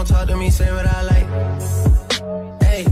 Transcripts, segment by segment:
if you gon' talk to me, say what I like. Hey,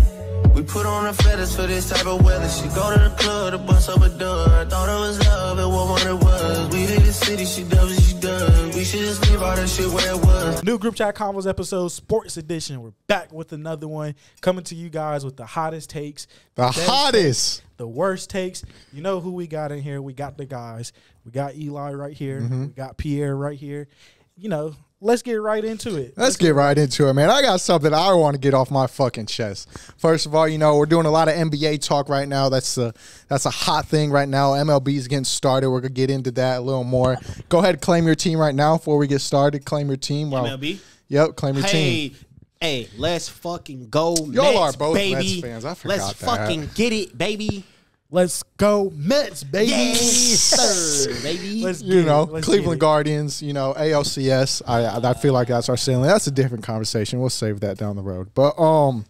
we put on the feathers for this type of weather. She go to the club to bust up a door. I thought it was love, it wasn't what it was. We hit the city, she does what she does. We should just leave all that shit where it was. New group chat convos episode, sports edition. We're back with another one, coming to you guys with the hottest takes, The hottest. takes, the worst takes. You know who we got in here? We got the guys. We got Eli right here. Mm-hmm. We got Pierre right here. You know, let's get right into it. Let's get right into it, man. I got something I want to get off my fucking chest. First of all, you know we're doing a lot of NBA talk right now. That's a that's a hot thing right now. MLB's getting started. We're gonna get into that a little more. Go ahead, claim your team right now before we get started. Claim your team. Wow. MLB. Yep, claim your team. Hey, hey, let's fucking go. Y'all Mets, are both baby. Mets fans. I forgot Let's that. fucking get it, baby. Let's go Mets, baby. Yes, sir, baby. Let's You know. Let's Cleveland. Guardians. You know, ALCS. I I I feel like that's our ceiling. That's a different conversation. We'll save that down the road. But um,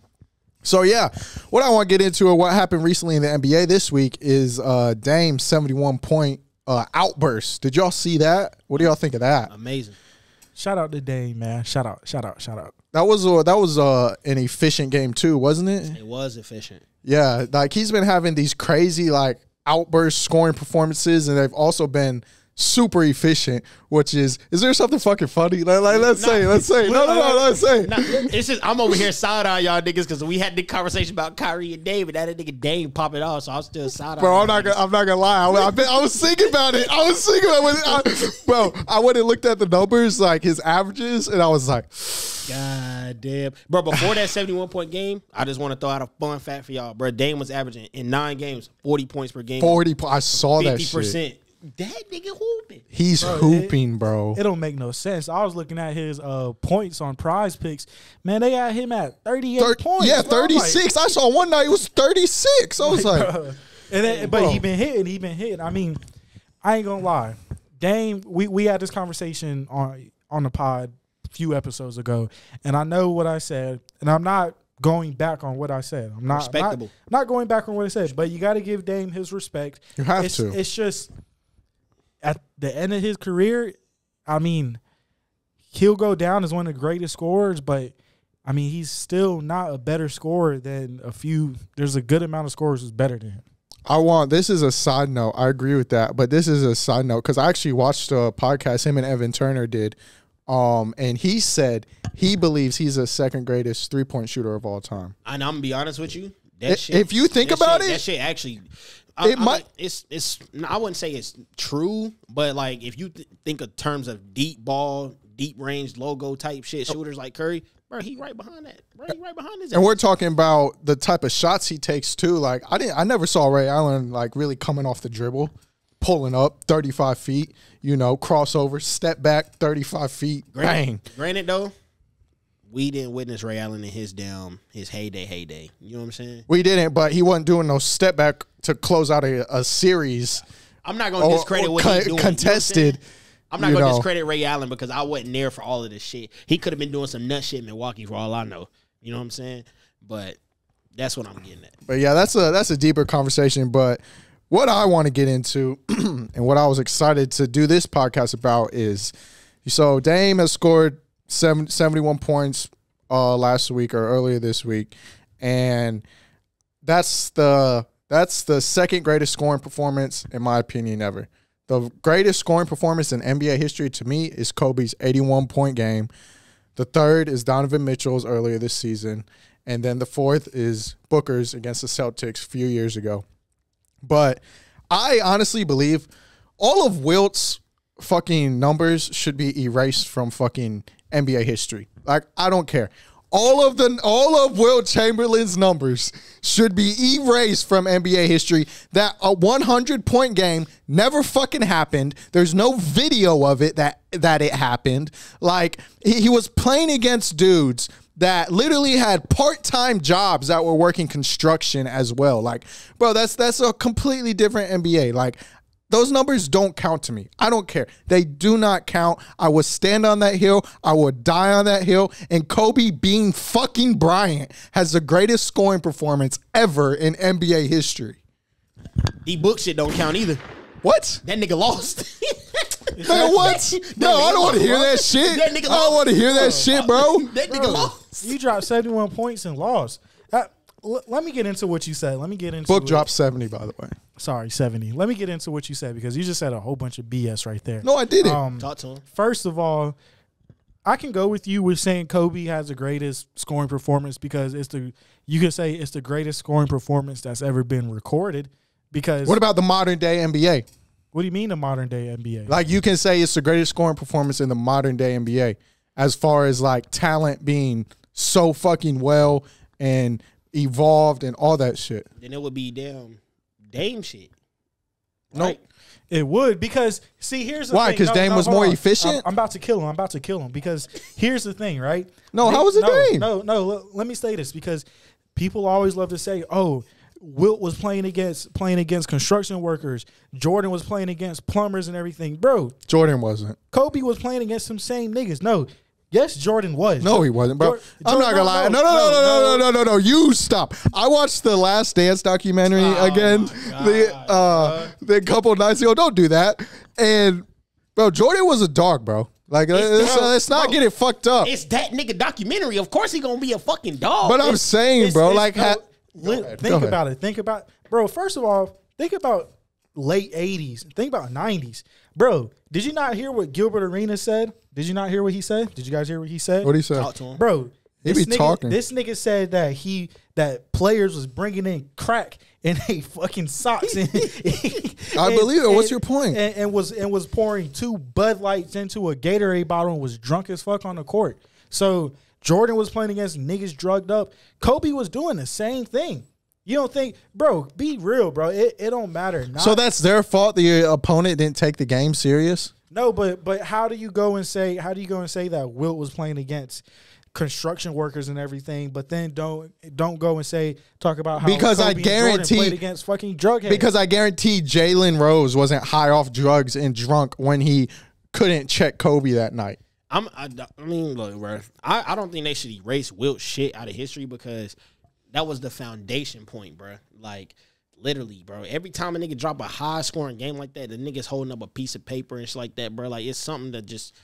so yeah, what I want to get into or what happened recently in the NBA this week is uh Dame seventy one point uh outburst. Did y'all see that? What do y'all think of that? Amazing. Shout out to Dame, man. Shout out, shout out, shout out. That was uh, that was uh an efficient game too, wasn't it? It was efficient. Yeah, like he's been having these crazy like outburst scoring performances, and they've also been super efficient. Which is, is there something fucking funny? Like, like, let's say, let's say, no, no, no, let's say. Nah, it's just I'm over here side on y'all niggas because we had the conversation about Kyrie and Dame, and that nigga Dame popping off, so I'm still side on. Bro, I'm not gonna. I'm not gonna lie. I, I, been- I was thinking about it. I was thinking about it. I, bro, I went and looked at the numbers, like his averages, and I was like, God damn, bro. Before that 71 point game, I just want to throw out a fun fact for y'all, bro. Dame was averaging in nine games 40 points per game, 40. po- I saw that shit. Percent. That nigga hooping. He's Bro, it- hooping, bro. It don't make no sense. I was looking at his uh points on PrizePicks. Man, they had him at 38 Thir- points. yeah, bro. I'm like, 36. I saw one night it was 36. I was like, Bruh. And then, but he been hitting. He been hitting. I mean, I ain't gonna lie. Dame, we we had this conversation on on the pod a few episodes ago, and I know what I said, and I'm not going back on what I said. I'm not Respectable. Not, not going back on what I said, but you got to give Dame his respect. You have it's, to. It's just at the end of his career. I mean, he'll go down as one of the greatest scorers, but. I mean, he's still not a better scorer than a few. There's a good amount of scorers who's better than him. I want this is a side note. I agree with that, but this is a side note because I actually watched a podcast him and Evan Turner did, um, and he said he believes he's the second greatest three point shooter of all time. And I'm gonna be honest with you. I- That shit, if you think about shit- it- that shit actually. I, It I might- it's it's. I wouldn't say it's true, but like if you th- think of terms of deep ball, deep range logo type shit, oh. shooters like Curry, bro, he right behind that. Bro, he right behind his. And ass. we're talking about the type of shots he takes too. Like I didn't, I never saw Ray Allen like really coming off the dribble, pulling up thirty five feet. You know, crossover, step back, thirty five feet, bang. Granted, granted though, we didn't witness Ray Allen in his damn his heyday, heyday. You know what I'm saying? We didn't, but he wasn't doing no step back to close out a, a series. I'm not gonna Or- discredit or what con- he's doing. you know I'm contested. I'm not gonna know. discredit Ray Allen because I wasn't there for all of this shit. He could have been doing some nut shit in Milwaukee for all I know. You know what I'm saying? But that's what I'm getting at. But yeah, that's a that's a deeper conversation. But what I want to get into and what I was excited to do this podcast about is so Dame has scored seven, 71 points uh, last week or earlier this week, and that's the that's the second greatest scoring performance in my opinion ever. The greatest scoring performance in NBA history to me is Kobe's 81 point game. The third is Donovan Mitchell's earlier this season. And then the fourth is Booker's against the Celtics a few years ago. But I honestly believe all of Wilt's fucking numbers should be erased from fucking NBA history. Like, I don't care. All of the all of Wilt Chamberlain's numbers should be erased from NBA history. That a 100 point game never fucking happened. There's no video of it that that it happened. Like he, he was playing against dudes that literally had part-time jobs that were working construction as well. Like, bro, that's that's a completely different NBA. Like those numbers don't count to me. I don't care. They do not count. I will stand on that hill. I will die on that hill. And Kobe being fucking Bryant has the greatest scoring performance ever in NBA history. D book shit don't count either. What? That nigga lost. Nigga, what? No, I don't want to hear that shit. That nigga I don't want to hear that shit, bro. That nigga lost. You dropped 71 points and lost. Uh, l- let me get into what you said. Let me get into Book it. dropped 70, by the way. Sorry, 70. Let me get into what you said because you just said a whole bunch of BS right there. No, I didn't. Um, Talk to him. first of all, I can go with you with saying Kobe has the greatest scoring performance because it's the you can say it's the greatest scoring performance that's ever been recorded. Because what about the modern day NBA? what do you mean the modern day NBA? Like you can say it's the greatest scoring performance in the modern day NBA as far as like talent being so fucking well and evolved and all that shit. Then it would be damn Dame shit. Nope. Right? It would because see here's the Why? because No, Dame no, was more on. efficient? I'm, I'm about to kill him. I'm about to kill him because here's the thing, right? No, They- how was it no, Dame? No, no. l- Let me say this because people always love to say, "Oh, Wilt was playing against playing against construction workers. Jordan was playing against plumbers and everything." Bro, Jordan wasn't. Kobe was playing against some same niggas. No, yes, Jordan was. No, he wasn't, bro. Jor- I'm not gonna lie. No, no, no, no, no, no, no, no, no. You stop. I watched the Last Dance documentary Oh again the uh the couple nights ago. Don't do that. And bro, Jordan was a dog, bro. Like let's, bro, let's not bro. get it fucked up. It's that nigga documentary. Of course he gonna be a fucking dog. But I'm saying, It's- bro, it's- like no, ha- li- ahead, go think ahead. about it. Think about bro. First of all, think about late '80s. Think about '90s, bro. Did you not hear what Gilbert Arenas said? Did you not hear what he said? Did you guys hear what he said? what do you say? talk to him. bro. He this be nigga, talking. This nigga said that he that players was bringing in crack in a fucking socks. And, I believe it. What's your point? And, and was and was pouring two Bud Lights into a Gatorade bottle and was drunk as fuck on the court. So Jordan was playing against niggas drugged up. Kobe was doing the same thing. You don't think, bro? Be real, bro. It, it don't matter. Not, So that's their fault. The opponent didn't take the game serious. no, but but how do you go and say how do you go and say that Wilt was playing against construction workers and everything, but then don't don't go and say talk about how Because I Kobe and Jordan guarantee- played against fucking drug heads. Because I guarantee Jalen Rose wasn't high off drugs and drunk when he couldn't check Kobe that night. I'm. I, I mean, look, bro. I, I don't think they should erase Wilt shit out of history because that was the foundation point, bro. Like literally, bro. Every time a nigga drop a high scoring game like that, the nigga's holding up a piece of paper and shit like that, bro. Like it's something that just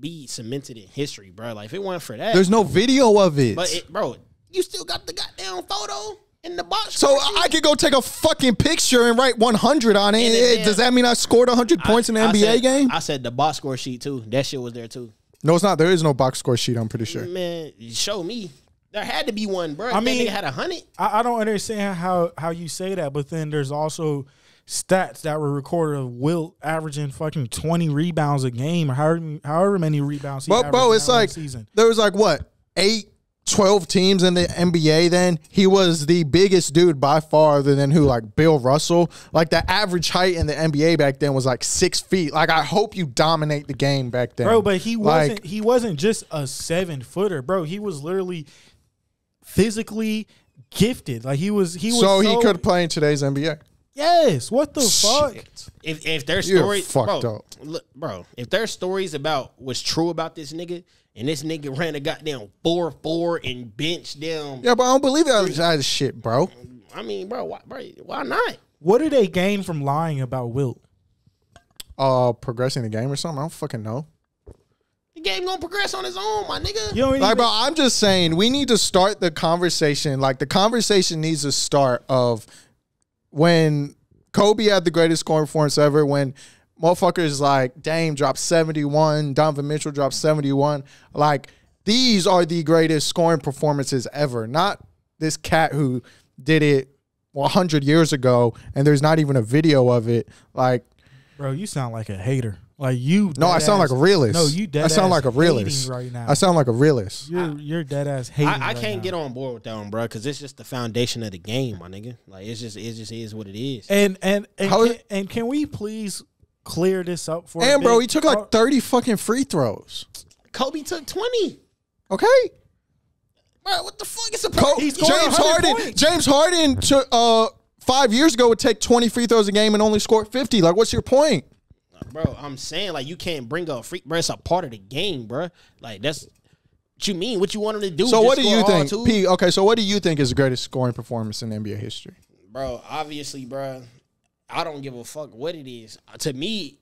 be cemented in history, bro. Like if it wasn't for that, There's no video of it. but it, bro, you still got the goddamn photo in the box. so score I could go take a fucking picture and write 100 on it. Does that mean I scored 100 points in the I NBA said- game? I said the box score sheet too. That shit was there too. no, it's not. There is no box score sheet. I'm pretty sure. Man, show me. There had to be one, bro. I I mean- mean, that nigga had a hundred. I, I don't understand how how you say that, but then there's also stats that were recorded of Wilt averaging fucking 20 rebounds a game or however, however many rebounds he But bro, averaged it's in that one like season. there was like what eight, 12 teams in the NBA. Then he was the biggest dude by far, other than who like Bill Russell. Like the average height in the NBA back then was like six feet. Like I hope you dominate the game back then, Bro, but he Like, wasn't he wasn't just a seven footer, bro. He was literally physically gifted. Like he was he was so he could play in today's NBA. Yes. What the fuck? Shit. If if there's You're stories, fucked bro, up. look, bro, if there's stories about what's true about this nigga, and this nigga ran a goddamn four four and bench them, Yeah, but I don't believe that that is shit, bro. I mean, bro, why, bro, why not? What do they gain from lying about Wilt? Uh, progressing the game or something. I don't fucking know. The game gonna progress on its own, my nigga. You don't Like, even, bro, I'm just saying we need to start the conversation. Like, the conversation needs to start of when Kobe had the greatest scoring performance ever. When motherfuckers like Dame dropped 71, Donovan Mitchell dropped 71. Like, these are the greatest scoring performances ever. Not this cat who did it 100 years ago and there's not even a video of it. Like, bro, you sound like a hater. Like you no, I sound like a realist. No, you dead I sound ass like a realist right now. I sound like a realist. You're you're dead ass hating. I, I right can't now. get on board with that one, bro, because it's just the foundation of the game, my nigga. Like it's just it just is what it is. And and and How- can, and can we please clear this up for? a And bro, bit? he took like 30 fucking free throws. Kobe took twenty. Okay. Bro, what the fuck is a Co- He's James 100 Harden. points. James Harden took uh five years ago would take 20 free throws a game and only score 50. Like, what's your point? Bro. I'm saying like you can't bring a freak, bro. It's a part of the game, bro. Like that's what you mean. What you want him to do? So what do you think? two? P, okay, so what do you think is the greatest scoring performance in NBA history? bro? Obviously, bro. I don't give a fuck what it is. To me,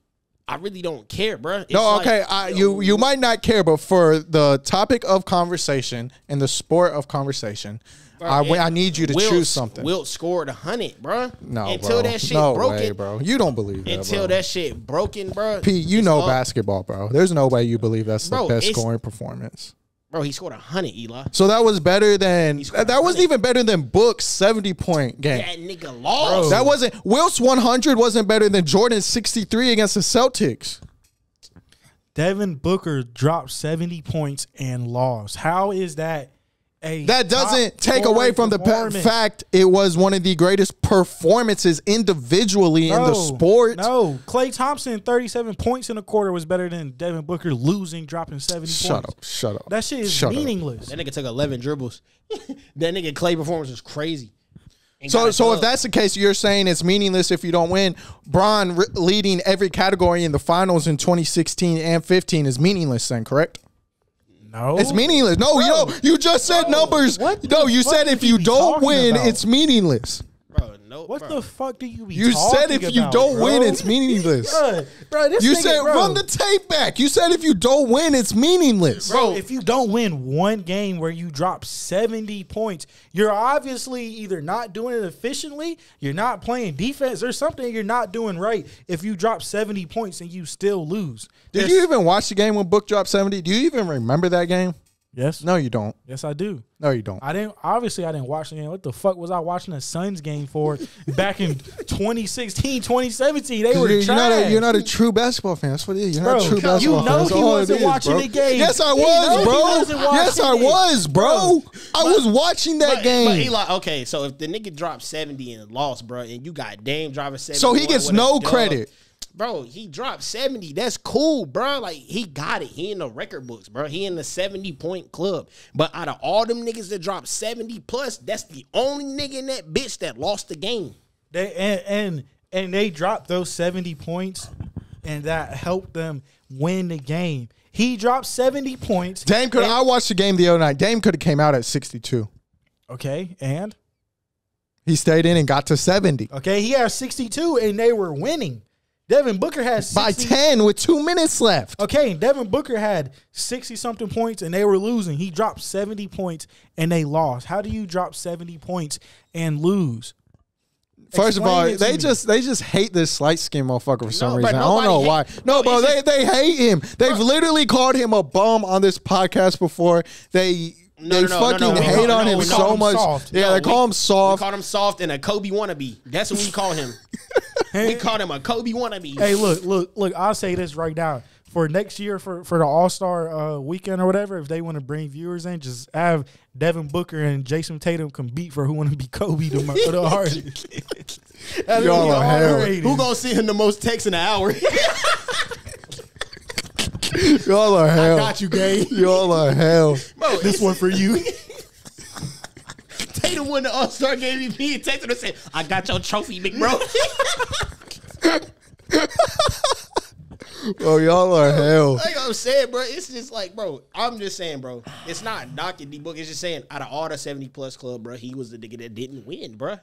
I really don't care, bro. It's No, like, okay. I, you you might not care, but for the topic of conversation and the sport of conversation, I, I need you to Wilt- choose something. Wilt scored a hundred, bro. no, until bro. that shit no broken. way, bro. You don't believe that, Until bro. that shit broken, bro. Pete, you know up. basketball, bro. There's no way you believe that's Bro, the best scoring performance. Bro, he scored a hundred, Eli. So that was better than scored that wasn't even better than Book's 70 point game. That nigga lost. That wasn't Wilt's 100 wasn't better than Jordan's 63 against the Celtics. Devin Booker dropped 70 points and lost. How is that a That doesn't take away from the pa- fact it was one of the greatest performances individually in the sport. No, Klay Thompson, 37 points in a quarter was better than Devin Booker losing, dropping 70 Shut points. up. Shut up. That shit is Shut up. meaningless. That nigga took eleven dribbles. that nigga Clay performance was crazy. So, so if that's the case, you're saying it's meaningless if you don't win. Bron re- leading every category in the finals in 2016 and 15 is meaningless. Then, correct? No. It's meaningless. No, you know, you just said numbers. what No, you fuck said if you don't talking win, about? it's meaningless. Bro, no, What bro. the fuck do you be You said talking if you about, don't bro? win, it's meaningless. Bruh, bro, this You nigga, said bro, run the tape back. You said if you don't win, it's meaningless. Bro, if you don't win one game where you drop 70 points, you're obviously either not doing it efficiently, you're not playing defense, or something you're not doing right if you drop 70 points and you still lose. Did There's- you even watch the game when Book dropped 70? Do you even remember that game? Yes. No, you don't. Yes, I do. No, you don't. I didn't obviously I didn't watch the game. What the fuck was I watching the Suns game for back in 2016, 2017? They were You're, you're not a, you're not a true basketball fan. That's what it is. You're not a true you basketball know fan. That's he wasn't is, watching bro. the game. Yes, I was, bro. Yes, I was, bro. I was watching that But, game. but Eli, okay, so if the nigga dropped 70 and lost, bro, and you got Dame driving 70. So he gets no credit. Bro, he dropped 70. That's cool, bro. Like, he got it. He in the record books, bro. He in the 70 point club. But out of all them niggas that dropped 70 plus, that's the only nigga in that bitch that lost the game. They and and and they dropped those 70 points and that helped them win the game. He dropped 70 points. Dame could. I watched the game the other night. Dame could have came out at 62. Okay, and He stayed in and got to 70 okay, he had 62 and they were winning. Devin Booker has 60, by 10 with two minutes left. Okay, Devin Booker had 60 something points and they were losing. He dropped 70 points and they lost. How do you drop 70 points and lose? First of all, Explain it to they me. just they just hate this light skinned motherfucker for some reason. I don't know why. hate- No, bro, bro, they, they hate him. They've literally called him a bum on this podcast before. They No, they no, no, no, fucking no, we hate call- on him so him much. soft. Yeah, No, they call we- him soft. We call him soft and a Kobe wannabe. That's what we call him. we called him a Kobe wannabe. Hey, look, look, look, I'll say this right now. For next year, for, for the All Star uh, weekend or whatever, if they want to bring viewers in, just have Devin Booker and Jayson Tatum compete for who want to be Kobe the, the hardest. Y'all are hell. Who gonna see him the most texts in an hour? Y'all are hell. I Got you, gay. Y'all are hell. Bro, This one for you. Tatum won the All Star game MVP and texted and said, "I got your trophy, big bro." Bro, oh, y'all are hell. like I'm saying, bro, it's just like, bro, I'm just saying, bro, it's not knocking D Book. It's just saying, out of all the 70 plus club, bro, he was the nigga that didn't win, bro.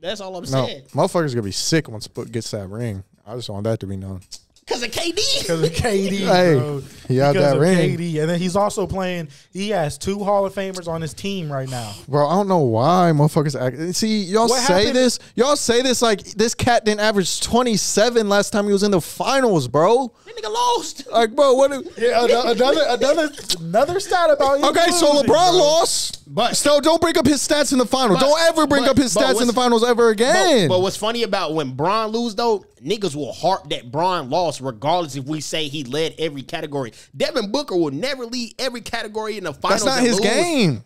That's all I'm No, saying. motherfucker's gonna be sick once Book gets that ring. I just want that to be known. Because of KD. Because of KD, Hey, bro. he had because that of ring. KD. And then he's also playing, he has two Hall of Famers on his team right now. Bro, I don't know why motherfuckers act. See, y'all What say happened- this. Y'all say this like this cat didn't average 27 last time he was in the finals, bro. That nigga lost. Like, bro, what? if- Yeah, another another another stat about you. Okay, so LeBron bro. lost. But- still, don't bring up his stats in the finals. But- don't ever bring but- up his stats in the finals ever again. But, but what's funny about when Bron lose though, niggas will harp that Bron lost regardless if we say he led every category. Devin Booker will never lead every category in the finals. That's not his lose. game.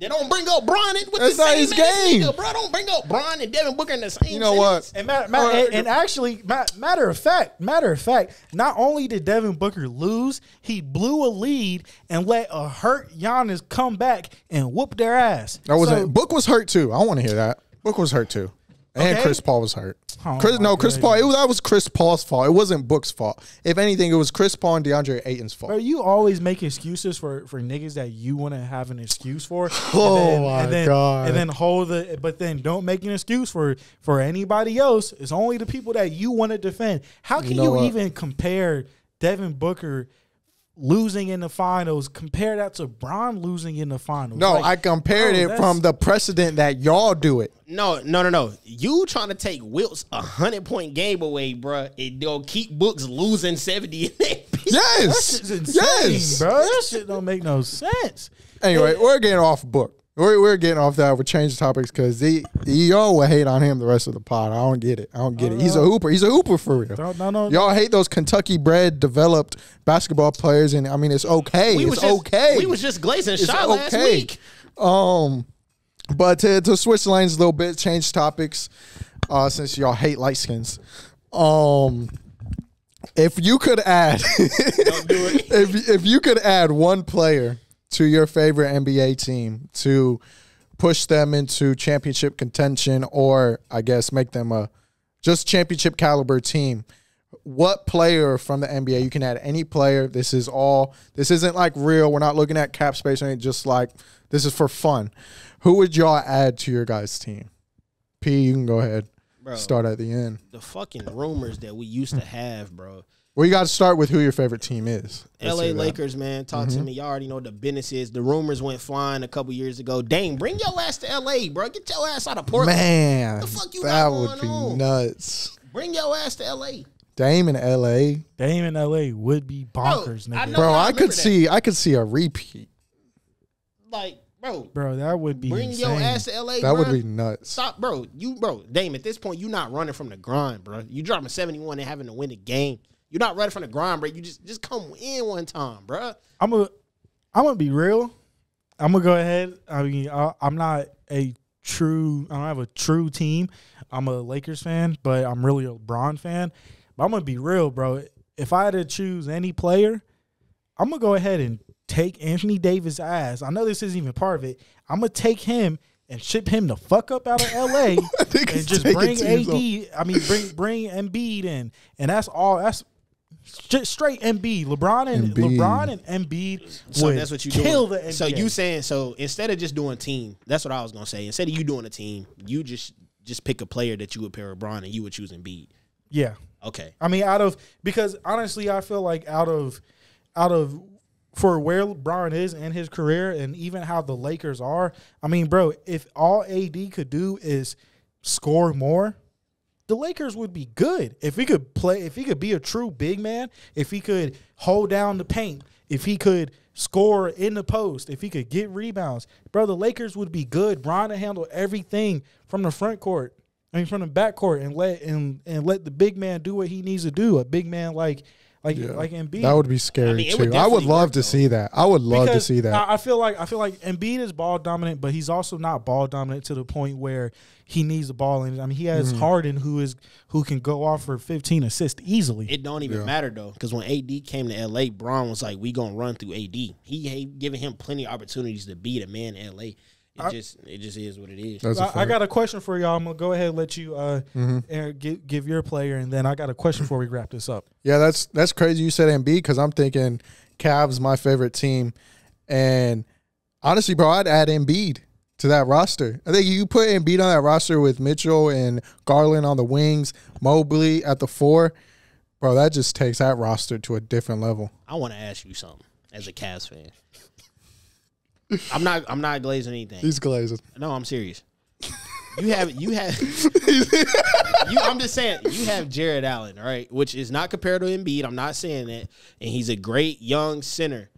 They don't bring up Bron in with That's the not same his ass game. Nigga, bro, don't bring up Bron and Devin Booker in the same. You know what? And, matter, matter, uh, and, and actually, matter of fact, matter of fact, not only did Devin Booker lose, he blew a lead and let a hurt Giannis come back and whoop their ass. That wasn't. So- Book was hurt too. I want to hear that. Book was hurt too. And Okay. Chris Paul was hurt. Oh Chris, no, Chris Paul. It, that was Chris Paul's fault. It wasn't Book's fault. If anything, it was Chris Paul and DeAndre Ayton's fault. Bro, you always make excuses for for niggas that you want to have an excuse for. And Oh then, my and then, God. And then hold the, but then don't make an excuse for for anybody else. It's only the people that you want to defend. How can you, know what? even compare Devin Booker losing in the finals? Compare that to Bron losing in the finals. No, Like, I compared bro, it from the precedent that y'all do it. No, no, no, no. You trying to take Wilt's a hundred point game away, bruh. It will keep Books losing seventy in that. Yes, insane, yes. bro. That shit don't make no sense. Anyway, we're getting off book. We're, we're getting off that. We're changing topics because y'all will hate on him the rest of the pod. I don't get it. I don't get it. He's a hooper. He's a hooper for real. No, no, no. Y'all hate those Kentucky bred developed basketball players, and I mean it's okay. We it's was just, okay. We was just glazing It's shot last week. Um, but to, to switch lanes a little bit, change topics, uh, since y'all hate light skins. Um, if you could add, if if you could add one player to your favorite NBA team to push them into championship contention, or I guess make them a just championship caliber team. What player from the NBA you can add any player? This is all. This isn't like real. We're not looking at cap space or anything. Just like this is for fun. Who would y'all add to your guys' team? P, you can go ahead. Bro. Start at the end. The fucking rumors that we used to have, bro. Well, you got to start with who your favorite team is. Let's LA. Lakers, man, talk to mm-hmm. me. Y'all already know what the business is. The rumors went flying a couple years ago. Dang, bring your ass to LA, bro. Get your ass out of Portland. Man, The fuck you that got would going be on? nuts. Bring your ass to LA. Dame in LA, Dame in LA would be bonkers, I nigga. know- bro. I I could that. see. I could see a repeat. Like, bro, Bro, that would be bring your insane. ass to LA. That would be nuts. Stop, bro. You, bro, Dame. At this point, you're not running from the grind, bro. You dropping seventy one and having to win a game. You're not running from the grind, bro. You just just come in one time, bro. I'm a, I'm gonna be real. I'm gonna go ahead. I mean, I, I'm not a true. I don't have a true team. I'm a Lakers fan, but I'm really a LeBron fan. But I'm gonna be real, bro. If I had to choose any player, I'm gonna go ahead and take Anthony Davis' ass. I know this isn't even part of it. I'm gonna take him and ship him the fuck up out of LA and just bring AD. I mean, bring bring Embiid in, and that's all. That's just straight Embiid. LeBron and Embiid. LeBron and Embiid So would that's what you kill doing. the NBA. So you saying so instead of just doing team, that's what I was gonna say. Instead of you doing a team, you just just pick a player that you would pair with Bron and you would choose Embiid. yeah. Okay. I mean, out of because honestly, I feel like out of out of for where LeBron is in his career and even how the Lakers are. I mean, bro, if all AD could do is score more, the Lakers would be good. If he could play, if he could be a true big man, if he could hold down the paint, if he could score in the post, if he could get rebounds, bro, the Lakers would be good. Bron to handle everything from the front court. I mean, from the back court and let and and let the big man do what he needs to do. A big man like like like Embiid. That would be scary I mean, it would too. I would love work, to though. see that. I would love to see that. I, I feel like I feel like Embiid is ball dominant, but he's also not ball dominant to the point where he needs the ball. And I mean, he has Mm-hmm. Harden, who is who can go off for 15 assists easily. It don't even Yeah. matter though, because when AD came to LA, Bron was like, "We gonna run through AD." He had given him plenty of opportunities to beat a man in LA. It just it just is what it is. That's a I, I fact. got a question for y'all. I'm gonna go ahead and let you uh Mm-hmm. Give, give your player, and then I got a question before we wrap this up. Yeah, that's that's crazy. You said Embiid because I'm thinking Cavs my favorite team, and honestly, bro, I'd add Embiid to that roster. I think you put Embiid on that roster with Mitchell and Garland on the wings, Mobley at the four, bro. That just takes that roster to a different level. I want to ask you something as a Cavs fan. I'm not I'm not glazing anything. These glazes. No, I'm serious. You have you have you, I'm just saying you have Jarrett Allen, right? Which is not compared to Embiid. I'm not saying that, and he's a great young center.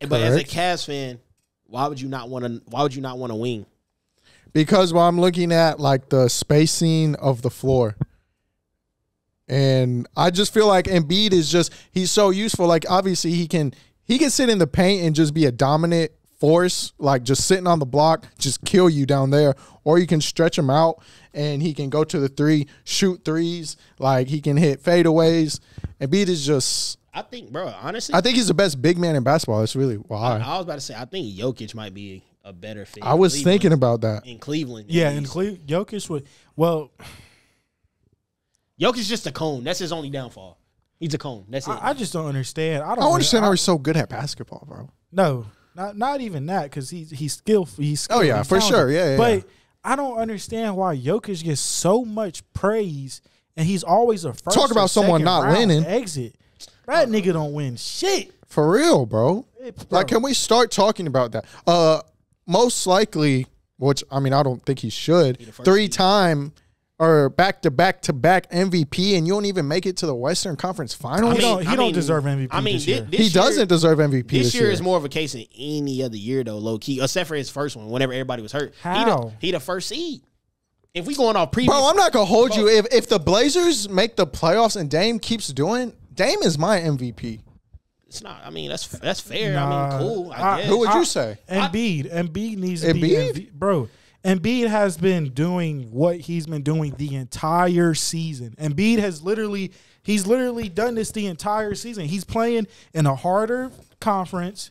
But as a Correct. Cavs fan, why would you not want to? Why would you not want to wing? because while I'm looking at like the spacing of the floor, and I just feel like Embiid is just he's so useful. Like obviously he can he can sit in the paint and just be a dominant force, like just sitting on the block, just kill you down there, or you can stretch him out and he can go to the three, shoot threes, like he can hit fadeaways. And beat is just. I think, bro. Honestly, I think he's the best big man in basketball. That's really why. I was about to say I think Jokic might be a better fit. I was Cleveland- thinking about that. in Cleveland. Yeah, in least. Cle- Jokic would. Well, Jokic's just a cone. That's his only downfall. He's a cone. That's it. I, I just don't understand. I I don't don't understand I- how he's so good at basketball, bro. No, not not even that because he's he's skillful. He's skilled, Oh, yeah, he's for sure. Yeah, yeah, But. I don't understand why Jokic gets so much praise and he's always a first. Talk about or someone not winning. Exit. That nigga don't win shit. For real, bro. It- Like, can we start talking about that? Uh, most likely, which I mean, I don't think he should. Three seed. time or back to back to back MVP, and you don't even make it to the Western Conference Finals. He don't- he don't deserve MVP I mean, this thi- year. this he year- doesn't deserve MVP This, this, year, is more of a case than any other year, though, low key, except for his first one. Whenever everybody was hurt, He, the, How? he the first seed. If we going off previous, Bro, I'm not gonna hold you. If if the Blazers make the playoffs and Dame keeps doing, Dame is my MVP. It's not. I mean, that's that's fair. Nah, I mean, cool. I, I- guess. Who would you I- say? Embiid. Embiid needs to be Embiid? MV bro. Embiid has been doing what he's been doing the entire season. Embiid has literally he's literally done this the entire season. He's playing in a harder conference.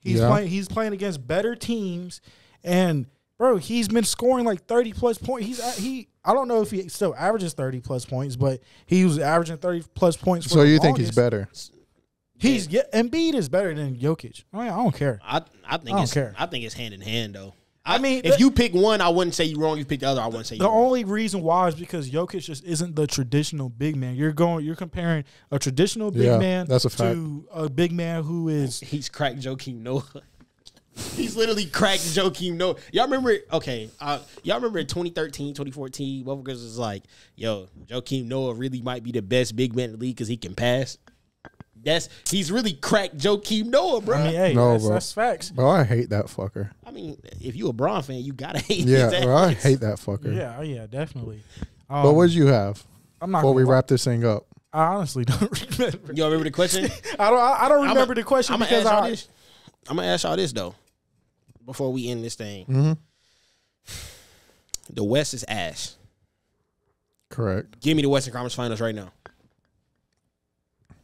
He's Yeah. playing he's playing against better teams and bro, he's been scoring like 30 plus points. He's at- he I don't know if he still averages 30 plus points, but he was averaging 30 plus points for So the you think he's better? He's yeah, Embiid is better than Jokic. Oh, I, mean, I don't care. I I think I don't it's care. I think it's hand in hand though. I mean, if the- you pick one, I wouldn't say you're wrong. You pick the other, I wouldn't say you The wrong. only reason why is because Jokic just isn't the traditional big man. You're going, you're comparing a traditional big Yeah, man that's a fact. to a big man who is He's cracked Joakim Noah. He's literally cracked Joakim Noah. Y'all remember? Okay, uh, y'all remember in 2013, 2014, Waffle Girls was like, "Yo, Joakim Noah really might be the best big man in the league because he can pass." That's he's really cracked Joakim Noah, bro. I mean, hey, No, that's, bro. that's facts. Bro, I hate that fucker. I mean, if you a Bron fan, you gotta hate. Yeah, his bro, I hate that fucker. Yeah, oh, yeah, definitely. But Um, what did you have I'm not. before we lie. wrap this thing up? I honestly don't remember. Y'all remember the question? I don't. I, I don't I'ma- remember the question I'ma because ask y'all I. this. I'm gonna ask y'all this though, before we end this thing. Mhm. The West is ass. Correct. Give me the Western Conference Finals right now.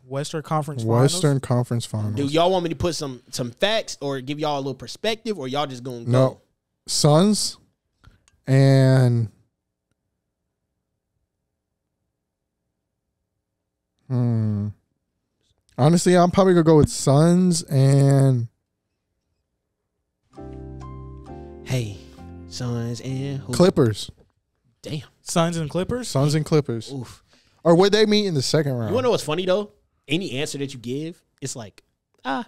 Western Conference Finals. Western Conference Finals. Do y'all want me to put some some facts or give y'all a little perspective, or y'all just gonna go? No. Suns and hmm. Honestly, I'm probably gonna go with Suns and Hey, Suns and who? Clippers. Damn. Suns and Clippers. Suns and Clippers. Oof. Or would they meet in the second round? You wanna know what's funny though? Any answer that you give, it's like ah.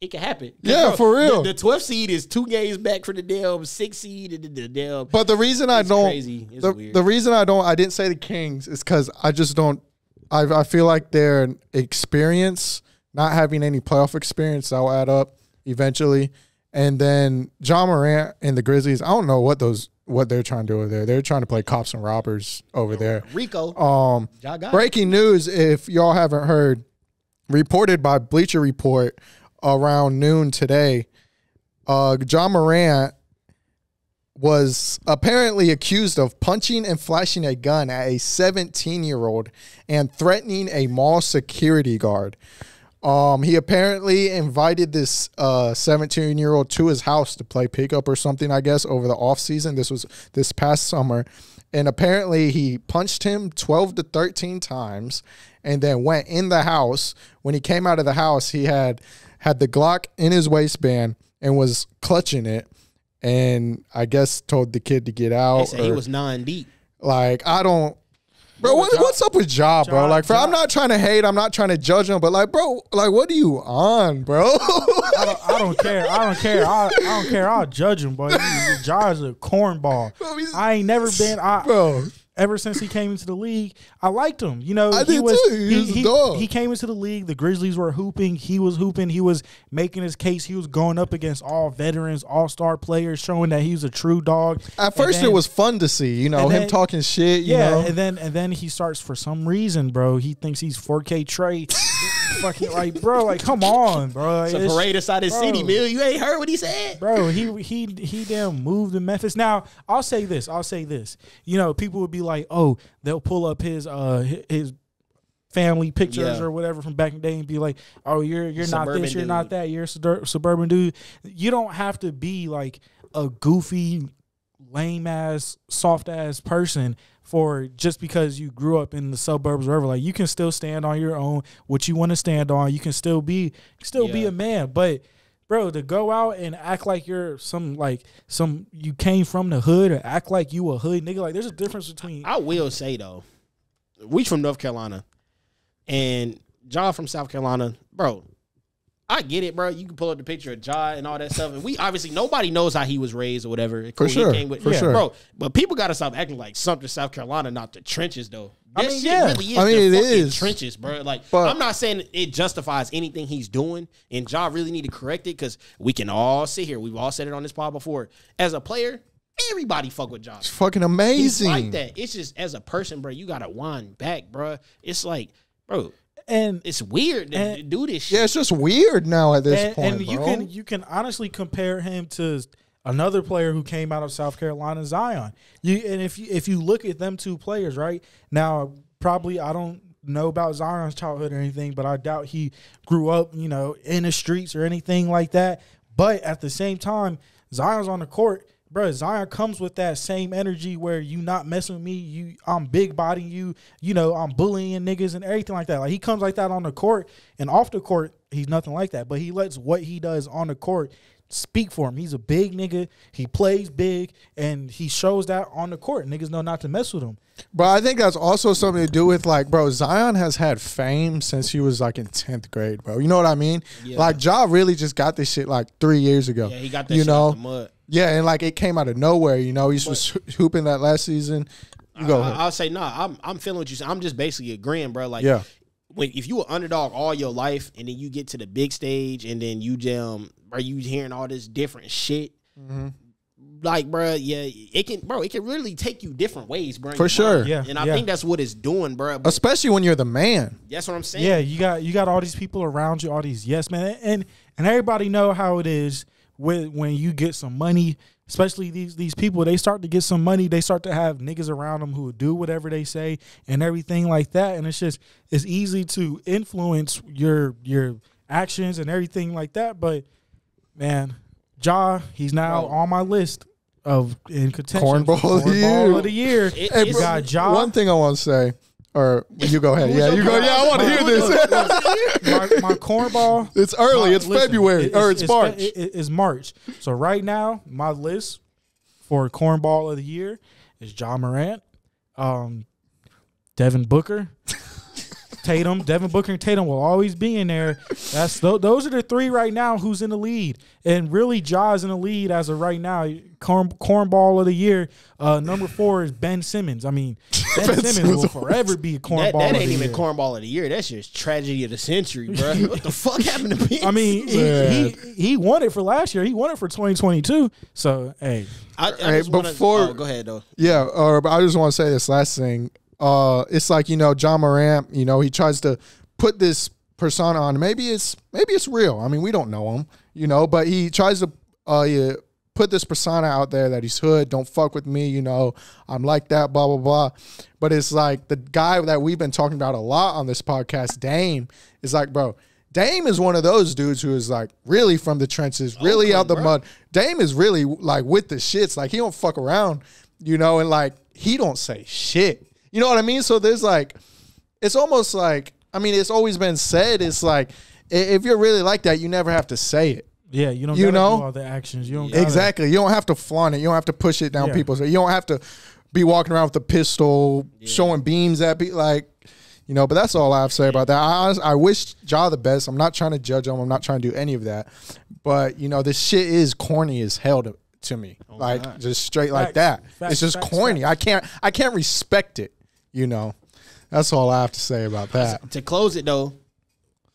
It can happen. Yeah, for real. The, the 12th seed is two games back from the damn six seed and the, the damn. but the reason I don't crazy. It's the, weird. the reason I don't I didn't say the Kings is because I just don't I I feel like their experience, not having any playoff experience, that'll add up eventually. And then Ja Morant and the Grizzlies, I don't know what those what they're trying to do over there. They're trying to play cops and robbers over there. Rico. Um y'all got it. breaking news if y'all haven't heard, reported by Bleacher Report around noon today. Uh Ja Morant was apparently accused of punching and flashing a gun at a 17 year old and threatening a mall security guard. Um, he apparently invited this 17 year old to his house to play pickup or something, I guess, over the off season. This was this past summer. And apparently he punched him 12 to 13 times and then went in the house. When he came out of the house, he had had the Glock in his waistband and was clutching it and I guess told the kid to get out. said he was nine deep. like I don't, bro. What, Ja- what's up with Ja, bro? Ja- like, for, I'm not trying to hate. I'm not trying to judge him, but like, bro, like, what are you on, bro? I don't, I don't care. I don't care. I, I don't care. I'll judge him, but Josh a cornball. I ain't never been. I, bro, ever since he came into the league, I liked him. You know, I he did was too. He he, was a he, dog. he came into the league. The Grizzlies were hooping. He was hooping. He was making his case. He was going up against all veterans, all star players, showing that he was a true dog. at first then- it was fun to see, you know, and him then- talking shit. You yeah, know, and then and then he starts for some reason, bro. He thinks he's 4K Trey. fucking like, bro, like, come on, bro. Like, It's a parade aside his city, Mill. You ain't heard what he said. Bro, he he he damn moved to Memphis. Now I'll say this. I'll say this. You know, people would be like, "Oh, they'll pull up his uh his family pictures Yeah. or whatever from back in the day and be like, "Oh, you're you're not Suburban this, you're not that, you're a suburb- suburban dude." You don't have to be like a goofy, lame ass, soft ass person for just because you grew up in the suburbs or whatever. Like you can still stand on your own, what you want to stand on. You can still be still be a man, but. Bro, to go out and act like you're some like some you came from the hood or act like you a hood nigga, like there's a difference between I will say though, we from North Carolina, and Ja from South Carolina, bro. I get it, bro. You can pull up the picture of Ja and all that stuff, and we obviously nobody knows how he was raised or whatever. Cool, he sure, came with- for Yeah. sure. bro. But people got to stop acting like Sumter, South Carolina, not the trenches though. I mean, shit yeah. really is I mean, the it is. trenches, bro. Like, But- I'm not saying it justifies anything he's doing, and Ja really need to correct it because we can all sit here. We've all said it on this pod before. As a player, everybody fuck with Ja. It's fucking He's amazing. like that. It's just as a person, bro, you gotta wind back, bro. It's like, bro, and it's weird to And- do this shit. Yeah, it's just weird now at this and, point, and you bro. can you can honestly compare him to another player who came out of South Carolina, Zion. You and if you if you look at them two players right now, probably I don't know about Zion's childhood or anything, but I doubt he grew up you know in the streets or anything like that. But at the same time, Zion's on the court. Bro, Zion comes with that same energy where you not messing with me. You, I'm big bodying you. You know, I'm bullying niggas and everything like that. Like he comes like that on the court and off the court, he's nothing like that. But he lets what he does on the court speak for him. He's a big nigga. He plays big and he shows that on the court. Niggas know not to mess with him. But I think that's also something to do with like, bro, Zion has had fame since he was like in tenth grade, bro. You know what I mean? Yeah. Like Ja really just got this shit like three years ago. yeah, he got that you shit know, out the mud. Yeah, and like it came out of nowhere. You know, he was hooping that last season. You go I, ahead. I'll say no. I'm I'm feeling what you say. I'm just basically agreeing, bro. Like, Yeah. when if you were underdog all your life and then you get to the big stage and then you jam, are you hearing all this different shit? Mm-hmm. Like, bro, yeah, it can, bro, it can really take you different ways, bro. For sure. mind. Yeah, and I yeah. think that's what it's doing, bro. Especially when you're the man. that's what I'm saying. Yeah, you got you got all these people around you, all these yes men, and and everybody know how it is with when you get some money. Especially these these people, they start to get some money. They start to have niggas around them who do whatever they say and everything like that. And it's just it's easy to influence your your actions and everything like that. But man, Ja, he's now Bro. on my list of in contention. Cornball for of the year. of the year. Got Ja. One thing I want to say, or you go ahead. Yeah, you go. Yeah, I want to hear this. my, my cornball. it's early. My- It's listen, February it- or it's, March. It, it- it's March. So right now, my list for cornball of the year is Ja Morant, um, Devin Booker, Tatum. Devin Booker and Tatum will always be in there. That's tho- those are the three right now. Who's in the lead? And really, Ja's in the lead as of right now. Corn cornball of the year. Uh, number four is Ben Simmons. I mean, Ben, Simmons, Simmons will forever be a cornball. That, that of ain't the even year. cornball of the year. That's just tragedy of the century, bro. what the fuck happened to me? I mean, he, he he won it for last year. He won it for 2022. So hey, I, I Hey, just wanna- before- oh, go ahead though. Yeah, or but I just want to say this last thing. Uh, it's like you know, Ja Morant. You know, he tries to put this persona on. Maybe it's maybe it's real. I mean, we don't know him. You know, but he tries to uh yeah, put this persona out there that he's hood. Don't fuck with me. You know, I'm like that. Blah blah blah. But it's like the guy that we've been talking about a lot on this podcast, Dame, is like, bro. Dame is one of those dudes who is like really from the trenches, really Oakland, out the bro. mud. Dame is really like with the shits. Like he don't fuck around, you know, and like he don't say shit. You know what I mean? So there's like, it's almost like I mean, it's always been said. It's like if you're really like that, you never have to say it. yeah, you don't You know? do all the actions. You don't gotta, Exactly. You don't have to flaunt it. You don't have to push it down Yeah. people's. You don't have to be walking around with a pistol, showing beams at people. Like, you know. But that's all I have to say about that. I honest, I wish Ja the best. I'm not trying to judge him. I'm not trying to do any of that. But you know, this shit is corny as hell to, to me. Oh like just straight like that. Facts, it's just facts, corny. I can't. I can't respect it. You know. That's all I have to say about that. To close it though,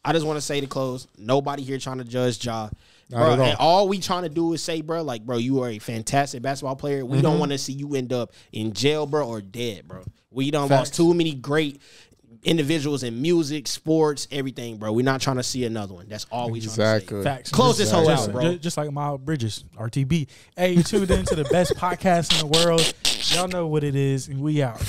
I just want to say to close. Nobody here trying to judge Ja. Bro, all. and all we trying to do is say, bro, like, bro, you are a fantastic basketball player. We Mm-hmm. don't want to see you end up in jail, bro, or dead, bro. We don't lost too many great individuals in music, sports, everything, bro. We're not trying to see another one. That's all we trying to Exactly. say. Facts. Close Just- this whole just- out, bro. ju- Just, like Miles Bridges, RTB. Hey, you tuned into the best podcast in the world. Y'all know what it is, and we out.